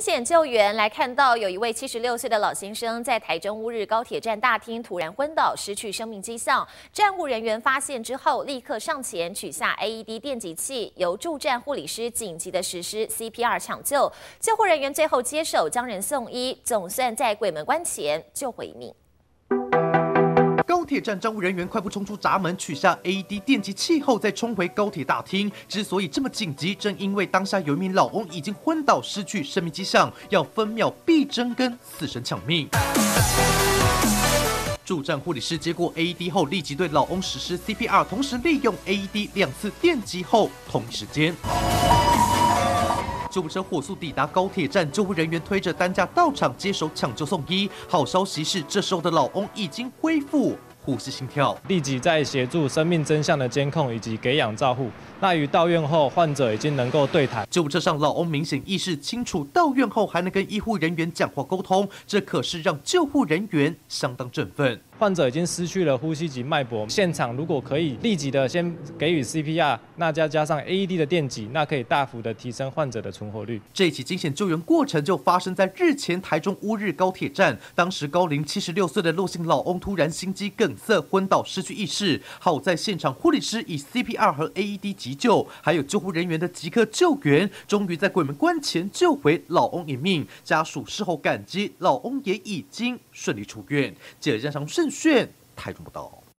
险救援来看到，有一位七十六岁的老先生在台中乌日高铁站大厅突然昏倒，失去生命迹象。站务人员发现之后，立刻上前取下 AED 电极器，由驻站护理师紧急的实施 CPR 抢救。救护人员最后接手将人送医，总算在鬼门关前救回一命。铁站站务人员快步冲出闸门，取下 AED 电击器后，再冲回高铁大厅。之所以这么紧急，正因为当下有一名老翁已经昏倒，失去生命迹象，要分秒必争，跟死神抢命。驻站护理师接过 AED 后，立即对老翁实施 CPR，同时利用 AED 两次电击后，同一时间。救护车火速抵达高铁站，救护人员推着担架到场接手抢救送医。好消息是，这时候的老翁已经恢复呼吸心跳，立即在协助生命真相的监控以及给养照护。那于到院后，患者已经能够对谈。救护车上老翁明显意识清楚，到院后还能跟医护人员讲话沟通，这可是让救护人员相当振奋。患者已经失去了呼吸及脉搏，现场如果可以立即的先给予 CPR，那再加上 AED 的电击，那可以大幅的提升患者的存活率。这起惊险救援过程就发生在日前台中乌日高铁站，当时高龄七十六岁的陆姓老翁突然心肌梗塞昏倒，失去意识。好在现场护理师以 CPR 和 AED 急急救，还有救护人员的即刻救援，终于在鬼门关前救回老翁一命。家属事后感激，老翁也已经顺利出院。记者张尚顺。炫台中不到。